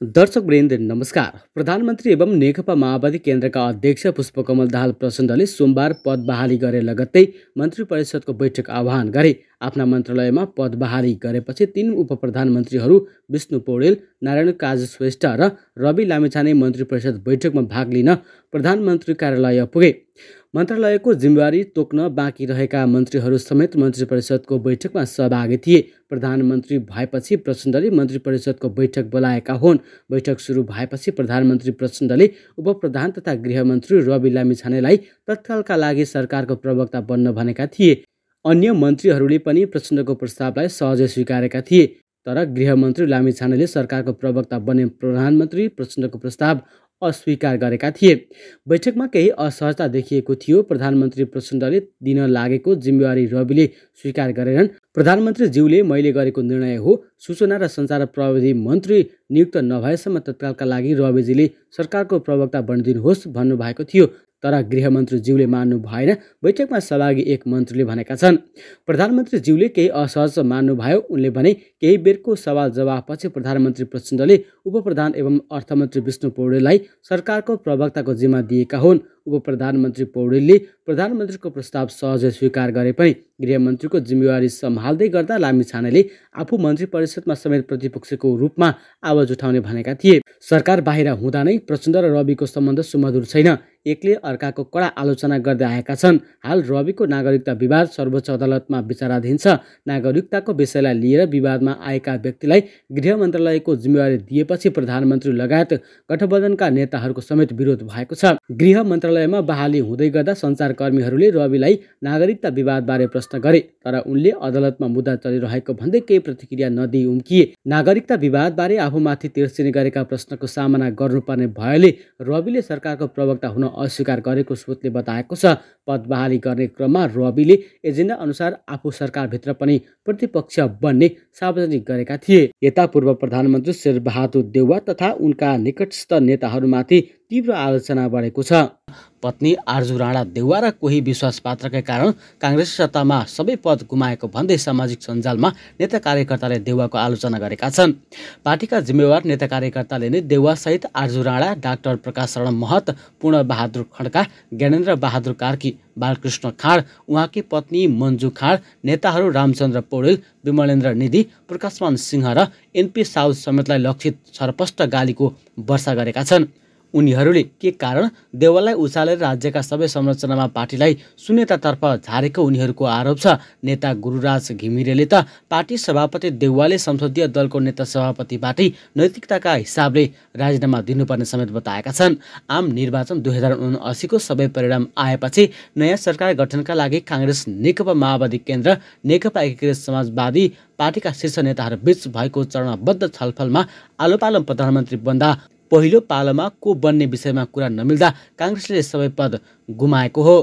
दर्शक वृन्द नमस्कार। प्रधानमन्त्री एवं नेकपा माओवादी केन्द्रका अध्यक्ष पुष्पकमल दाहाल प्रचण्डले सोमबार पद बहाली गरे लगत्तै मन्त्री परिषदको बैठक आह्वान गरे। आफ्ना मन्त्रालयमा पद बहाली गरेपछि तीन उप प्रधानमन्त्रीहरू विष्णु पौडेल नारायण काज श्रेष्ठ र रवि लामिछाने मन्त्री परिषद बैठकमा भाग लिन प्रधानमन्त्री कार्यालय पुगे। मन्त्रालयको जिम्मेवारी तोक्न बाँकी रहेका मन्त्रीहरू समेत मन्त्री परिषदको बैठकमा सहभागी थिए। प्रधानमन्त्री भएपछि प्रचण्डले मन्त्री परिषदको बैठक बोलाएका हुन्। बैठक सुरु भएपछि प्रधानमन्त्री प्रचण्डले उप प्रधान तथा गृहमन्त्री रवि लामिछानेलाई तत्कालका लागि सरकारको प्रवक्ता बन्न भनेका थिए। अन्य मन्त्रीहरूले पनि प्रचण्डको प्रस्तावलाई सहजै स्वीकारेका थिए। तर गृहमन्त्री लामिछानेले सरकारको प्रवक्ता बने प्रधानमन्त्री प्रचण्डको प्रस्ताव अस्वीकार गरेका थिए। बैठकमा केही असहजता देखिएको थियो। प्रधानमन्त्री प्रचण्डले दिन लागेको जिम्मेवारी रविले स्वीकार गरेनन्। प्रधानमन्त्रीज्यूले मैले गरेको निर्णय हो। सूचना र सञ्चार प्रविधि मन्त्री नियुक्त नभएसम्म तत्कालका लागि रविजीले सरकारको प्रवक्ता बनिदिनुहोस् भन्नुभएको थियो। तर गृहमन्त्रीज्यूले मान्नु भएन। बैठकमा सहभागी एक मन्त्रीले भनेका छन् प्रधानमन्त्रीज्यूले केही असहज मान्नुभयो उनले भने केही बेरको सवाल जवाफपछि प्रधानमन्त्री प्रचण्डले उप प्रधान एवं अर्थमन्त्री विष्णु पौडेललाई सरकारको प्रवक्ताको जिम्मा दिएका हुन्। उप प्रधानमन्त्री पौडेलले प्रधानमन्त्रीको प्रस्ताव सहजै स्वीकार गरे पनि गृहमन्त्रीको जिम्मेवारी सम्हाल्दै गर्दा लामी छानेले आफू मन्त्री परिषदमा समेत प्रतिपक्षको रूपमा आवाज उठाउने भनेका थिए। सरकार बाहिर हुँदा नै प्रचण्ड र रविको सम्बन्ध सुमधुर छैन। एकले अर्काको कडा आलोचना गर्दै आएका छन्। हाल रविको नागरिकता विवाद सर्वोच्च अदालतमा विचाराधीन छ। नागरिकताको विषयलाई लिएर विवादमा आएका व्यक्तिलाई गृह मन्त्रालयको जिम्मेवारी दिएपछि प्रधानमन्त्री लगायत गठबन्धनका नेताहरूको समेत विरोध भएको छ। गृह मन्त्रालयमा बहाली हुँदै गर्दा सञ्चारकर्मीहरूले रविलाई नागरिकता विवादबारे प्रश्न गरे तर उनले अदालतमा मुद्दा चलिरहेको भन्दै केही प्रतिक्रिया नदिई उम्किए नागरिकता विवादबारे आफूमाथि तिर्सिने गरेका प्रश्नको सामना गर्नुपर्ने भएले रविले सरकारको प्रवक्ता हुन अस्वीकार गरेको स्रोतले बताएको छ। पद बहाली गर्ने क्रममा रविले एजेन्डा अनुसार आफू सरकारभित्र पनि प्रतिपक्ष बन्ने सार्वजनिक गरेका थिए। यता पूर्व प्रधानमन्त्री शेरबहादुर देउवा तथा उनका निकटस्थ नेताहरूमाथि तीव्र आलोचना बढेको छ। पत्नी आर्जु राणा देउवा र कोही विश्वास पात्रकै कारण काङ्ग्रेस सत्तामा सबै पद गुमाएको भन्दै सामाजिक सञ्जालमा नेता कार्यकर्ताले देउवाको आलोचना गरेका छन्। पार्टीका जिम्मेवार नेता कार्यकर्ताले नै देउवासहित आर्जु राणा डाक्टर प्रकाश शरण महत पूर्ण बहादुर खड्का ज्ञानेन्द्र बहादुर कार्की बालकृष्ण खाँड उहाँकी पत्नी मन्जु खाँड नेताहरू रामचन्द्र पौडेल विमलेन्द्र निधि प्रकाशमान सिंह र एनपी साउद समेतलाई लक्षित छरपष्ट गालीको वर्षा गरेका छन्। उनीहरूले के कारण देवललाई उचालेर राज्यका सबै संरचनामा पार्टीलाई शून्यतातर्फ झारेको उनीहरूको आरोप छ? नेता गुरुराज घिमिरेले त पार्टी सभापति देउवाले संसदीय दलको नेता सभापतिबाटै नैतिकताका हिसाबले राजीनामा दिनुपर्ने समेत बताएका छन्। आम निर्वाचन दुई हजार उनासीको सबै परिणाम आएपछि नयाँ सरकार गठनका लागि काङ्ग्रेस नेकपा माओवादी केन्द्र नेकपा एकीकृत समाजवादी पार्टीका शीर्ष नेताहरू बीच भएको चरणबद्ध छलफलमा आलो पालो प्रधानमन्त्री बन्दा पहिलो पालोमा को बन्ने विषयमा कुरा नमिल्दा काङ्ग्रेसले सबै पद गुमाएको हो।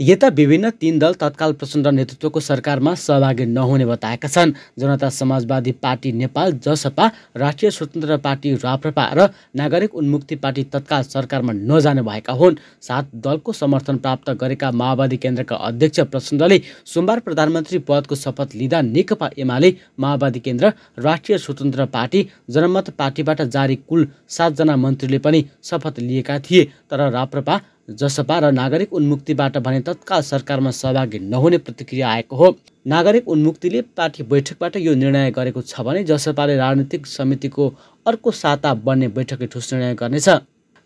यता विभिन्न तीन दल तत्काल प्रचण्ड नेतृत्वको सरकारमा सहभागी नहुने बताएका छन्। जनता समाजवादी पार्टी नेपाल जसपा राष्ट्रिय स्वतन्त्र पार्टी राप्रपा र नागरिक उन्मुक्ति पार्टी तत्काल सरकारमा नजाने भएका हुन्। सात दलको समर्थन प्राप्त गरेका माओवादी केन्द्रका अध्यक्ष प्रचण्डले सोमबार प्रधानमन्त्री पदको शपथ लिँदा नेकपा एमाले माओवादी केन्द्र राष्ट्रिय स्वतन्त्र पार्टी जनमत पार्टीबाट जारी कुल सातजना मन्त्रीले पनि शपथ लिएका थिए। तर राप्रपा जसपा र नागरिक उन्मुक्तिबाट भने तत्काल सरकारमा सहभागी नहुने प्रतिक्रिया आएको हो। नागरिक उन्मुक्तिले पार्टी बैठकबाट यो निर्णय गरेको छ भने जसपाले राजनीतिक समितिको अर्को साता बन्ने बैठकले ठोस निर्णय गर्नेछ।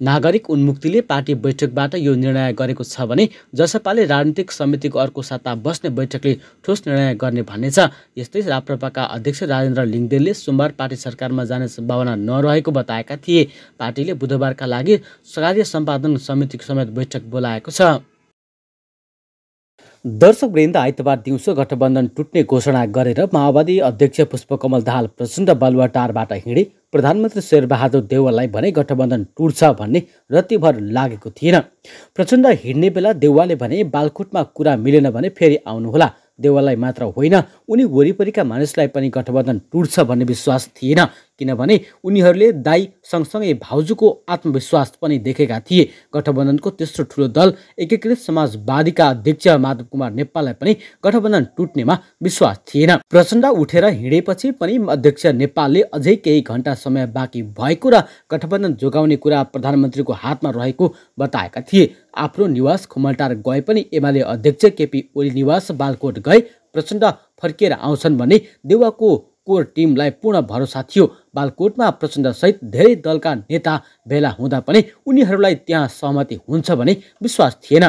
नागरिक उन्मुक्तिले पार्टी बैठकबाट यो निर्णय गरेको छ भने जसपाले राजनीतिक समितिको अर्को साता बस्ने बैठकले ठोस निर्णय गर्ने भन्ने छ। यस्तै राप्रपाका अध्यक्ष राजेन्द्र लिङदेलले सोमबार पार्टी सरकारमा जाने सम्भावना नरहेको बताएका थिए। पार्टीले बुधबारका लागि कार्य सम्पादन समितिको समेत बैठक बोलाएको छ। दर्शक वृन्द आइतबार दिउँसो गठबन्धन टुट्ने घोषणा गरेर माओवादी अध्यक्ष पुष्पकमल दाहाल प्रचण्ड बालुवाटारबाट हिँडे प्रधानमन्त्री शेरबहादुर देउवालाई भने गठबन्धन टुट्छ भन्ने रत्तिभर लागेको थिएन। प्रचण्ड हिँड्ने बेला देउवाले भने बालकुटमा कुरा मिलेन भने फेरि आउनुहोला। देउवालाई मात्र होइन उनी वरिपरिका मानिसलाई पनि गठबन्धन टुट्छ भन्ने विश्वास थिएन। किनभने उनीहरूले दाई सँगसँगै भाउजूको आत्मविश्वास पनि देखेका थिए। गठबन्धनको तेस्रो ठुलो दल एकीकृत समाजवादीका अध्यक्ष माधव कुमार नेपाललाई पनि गठबन्धन टुट्नेमा विश्वास थिएन। प्रचण्ड उठेर हिँडेपछि पनि अध्यक्ष नेपालले अझै केही घन्टा समय बाँकी भएको र गठबन्धन जोगाउने कुरा प्रधानमन्त्रीको हातमा रहेको बताएका थिए। आफ्नो निवास खुमलटार गए पनि एमाले अध्यक्ष केपी ओली निवास बालकोट गए। प्रचण्ड फर्किएर आउँछन् भने देउवाको कोर टिमलाई पूर्ण भरोसा थियो। बालकोटमा प्रचण्डसहित धेरै दलका नेता भेला हुँदा पनि उनीहरूलाई त्यहाँ सहमति हुन्छ भने विश्वास थिएन।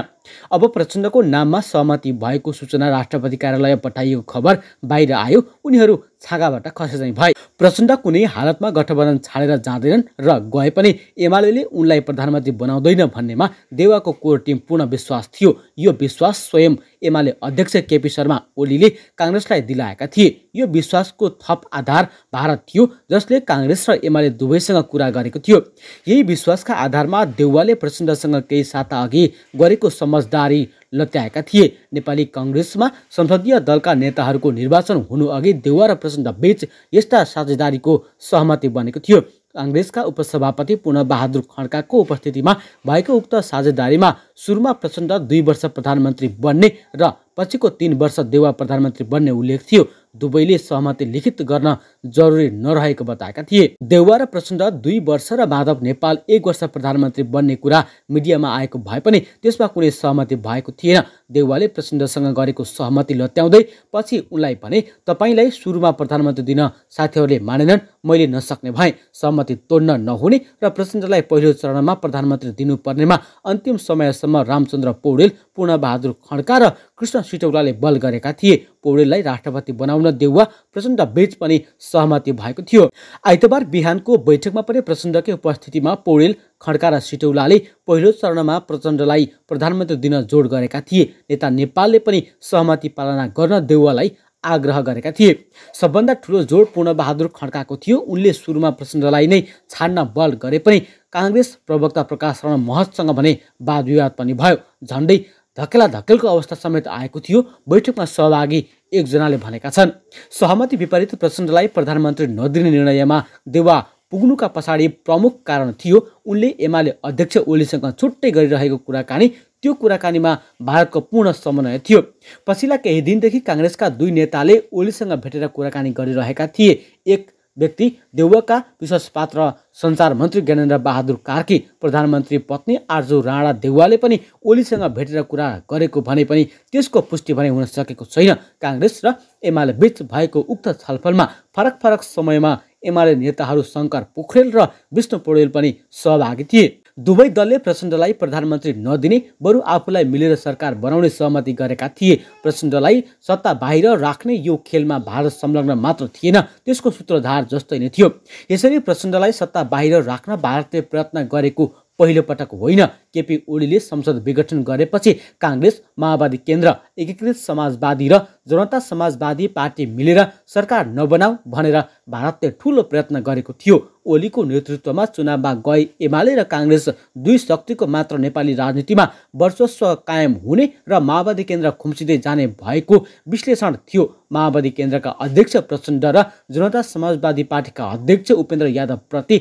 अब प्रचण्डको नाममा सहमति भएको सूचना राष्ट्रपति कार्यालय पठाइएको खबर बाहिर आयो। उनीहरू छागाबाट खसे भए। प्रचण्ड कुनै हालतमा गठबन्धन छाडेर जाँदैनन् र गए पनि एमाले उनलाई प्रधानमन्त्री बनाउँदैन भन्नेमा देवाको कोर टिम पूर्ण विश्वास थियो। यो विश्वास स्वयं एमाले अध्यक्ष केपी शर्मा ओलीले काङ्ग्रेसलाई दिलाएका थिए। यो विश्वासको थप आधार भारत थियो जसले काङ्ग्रेस र एमाले दुवैसँग कुरा गरेको थियो। यही विश्वासका आधारमा देउवाले प्रचण्डसँग केही साता अघि गरेको समझदारी लत्याएका थिए। नेपाली कङ्ग्रेसमा संसदीय दलका नेताहरूको निर्वाचन हुनु अघि देउवा र प्रचण्ड बीच यस्ता साझेदारीको सहमति बनेको थियो। काङ्ग्रेसका उपसभापति बहादुर खड्काको उपस्थितिमा भएको उक्त साझेदारीमा सुरुमा प्रचण्ड दुई वर्ष प्रधानमन्त्री बन्ने र पछिको तिन वर्ष देवा प्रधानमन्त्री बन्ने उल्लेख थियो। दुवैले सहमति लिखित गर्न जरुरी नरहेको बताएका थिए। देउवा र प्रचण्ड दुई वर्ष र माधव नेपाल एक वर्ष प्रधानमन्त्री बन्ने कुरा मिडियामा आएको भए पनि त्यसमा कुनै सहमति भएको थिएन। देउवाले प्रचण्डसँग गरेको सहमति लत्याउँदै पछि उनलाई भने तपाईँलाई सुरुमा प्रधानमन्त्री दिन साथीहरूले मानेनन् मैले नसक्ने भएँ सहमति तोड्न नहुने र प्रचण्डलाई पहिलो चरणमा प्रधानमन्त्री दिनुपर्नेमा अन्तिम समयसम्म रामचन्द्र पौडेल पूर्णबहादुर खड्का र कृष्ण सिटौलाले बल गरेका थिए। पौडेललाई राष्ट्रपति बनाउन देउवा प्रचण्ड बीच पनि सहमति भएको थियो। आइतबार बिहानको बैठकमा पनि प्रचण्डकै उपस्थितिमा पौडेल खड्का र सिटौलाले पहिलो चरणमा प्रचण्डलाई प्रधानमन्त्री दिन जोड गरेका थिए। नेता नेपालले पनि सहमति पालना गर्न देउवालाई आग्रह गरेका थिए। सबभन्दा ठुलो जोड पूर्णबहादुर खड्काको थियो। उनले सुरुमा प्रचण्डलाई नै छाड्न बल गरे पनि काङ्ग्रेस प्रवक्ता प्रकाश रण महतसँग भने वाद विवाद पनि भयो। झन्डै धकेला धकेलको अवस्था समेत आएको थियो। बैठकमा सहभागी एकजनाले भनेका छन्। सहमति विपरीत प्रचण्डलाई प्रधानमन्त्री नदिने निर्णयमा देवा पुग्नुका पछाडि प्रमुख कारण थियो उनले एमाले अध्यक्ष ओलीसँग छुट्टै गरिरहेको कुराकानी। त्यो कुराकानीमा भारतको पूर्ण समन्वय थियो। पछिल्ला केही दिनदेखि काङ्ग्रेसका दुई नेताले ओलीसँग भेटेर कुराकानी गरिरहेका थिए। एक व्यक्ति देउवाका विश्वास पात्र सञ्चार मन्त्री ज्ञानेन्द्र बहादुर कार्की प्रधानमन्त्री पत्नी आर्जु राणा देउवाले पनि ओलीसँग भेटेर कुरा गरेको भने पनि त्यसको पुष्टि भने हुन सकेको छैन। काङ्ग्रेस र एमाले बीच भएको उक्त छलफलमा फरक फरक समयमा एमाले नेताहरू शङ्कर पोखरेल र विष्णु पौडेल पनि सहभागी थिए। दुवै दलले प्रचण्डलाई प्रधानमन्त्री नदिने बरु आफूलाई मिलेर सरकार बनाउने सहमति गरेका थिए। प्रचण्डलाई सत्ता बाहिर राख्ने यो खेलमा भारत संलग्न मात्र थिएन त्यसको सूत्रधार जस्तै नै थियो। यसरी प्रचण्डलाई सत्ता बाहिर राख्न भारतले प्रयत्न गरेको पहिलो पटक होइन। केपी ओलीले संसद विघटन गरेपछि काङ्ग्रेस माओवादी केन्द्र एकीकृत समाजवादी र जनता समाजवादी पार्टी मिलेर सरकार नबनाऊ भनेर भारतले ठुलो प्रयत्न गरेको थियो। ओलीको नेतृत्वमा चुनावमा गए एमाले र काङ्ग्रेस दुई शक्तिको मात्र नेपाली राजनीतिमा वर्चस्व कायम हुने र माओवादी केन्द्र खुम्चिँदै जाने भएको विश्लेषण थियो। माओवादी केन्द्रका अध्यक्ष प्रचण्ड र जनता समाजवादी पार्टीका अध्यक्ष उपेन्द्र यादवप्रति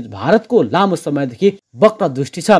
भारतको लामो समयदेखि वक्र दृष्टि छ।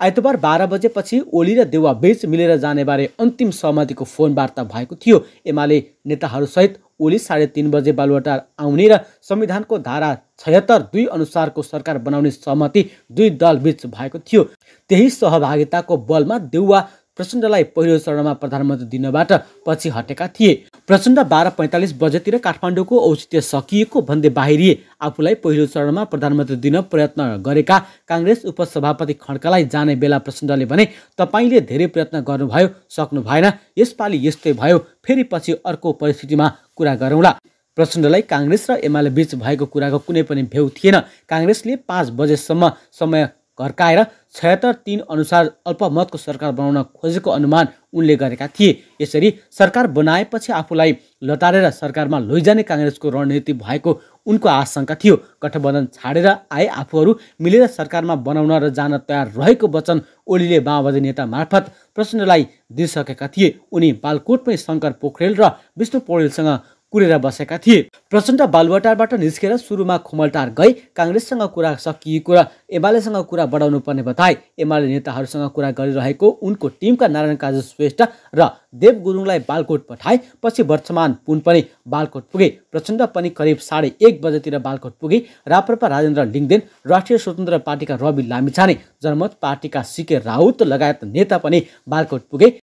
आइतबार बाह्र बजेपछि ओली र देउवा बीच मिलेर जानेबारे अन्तिम सहमतिको फोन वार्ता भएको थियो। एमाले नेताहरूसहित ओली साढे तिन बजे बालुवाटार आउने र संविधानको धारा छयत्तर दुई अनुसारको सरकार बनाउने सहमति दुई दल बीच भएको थियो। त्यही सहभागिताको बलमा देउवा प्रचण्डलाई पहिलो चरणमा प्रधानमन्त्री दिनबाट पछि हटेका थिए। प्रचण्ड बाह्र पैँतालिस बजेतिर काठमाडौँको औचित्य सकिएको भन्दै बाहिरिए आफूलाई पहिलो चरणमा प्रधानमन्त्री दिन प्रयत्न गरेका काङ्ग्रेस उपसभापति खड्कालाई जाने बेला प्रचण्डले भने तपाईँले धेरै प्रयत्न गर्नुभयो सक्नु भएन यसपालि यस्तै भयो फेरि पछि अर्को परिस्थितिमा कुरा गरौँला प्रचण्डलाई काङ्ग्रेस र एमाले बीच भएको कुराको कुनै पनि भ्यू थिएन। काङ्ग्रेसले पाँच बजेसम्म समय घर्काएर छयत्तर तिन अनुसार अल्पमतको सरकार बनाउन खोजेको अनुमान उनले गरेका थिए। यसरी सरकार बनाएपछि आफूलाई लतारेर सरकारमा लैजाने काङ्ग्रेसको रणनीति भएको उनको आशंका थियो। गठबन्धन छाडेर आए आफूहरू मिलेर सरकारमा बनाउन र जान तयार रहेको वचन ओलीले माओवादी नेता मार्फत प्रचण्डलाई दिइसकेका थिए। उनी बालकोटमै शङ्कर पोखरेल र विष्णु पौडेलसँग कुरेर बसेका थिए। प्रचण्ड बालुवाटारबाट निस्केर सुरुमा खुमलटार गई काङ्ग्रेससँग कुरा सकिएको र एमालेसँग कुरा बढाउनु पर्ने बताए। एमाले नेताहरूसँग कुरा गरिरहेको उनको टिमका नारायण काजु श्रेष्ठ र देव गुरुङलाई बालकोट पठाए। पछि वर्तमान पुन पनि बालकोट पुगे। प्रचण्ड पनि करिब साढे एक बजेतिर बालकोट पुगे। राप्रपा राजेन्द्र लिङ्गदेन राष्ट्रिय स्वतन्त्र पार्टीका रवि लामिछाने जनमत पार्टीका सिके राउत लगायत नेता पनि बालकोट पुगे।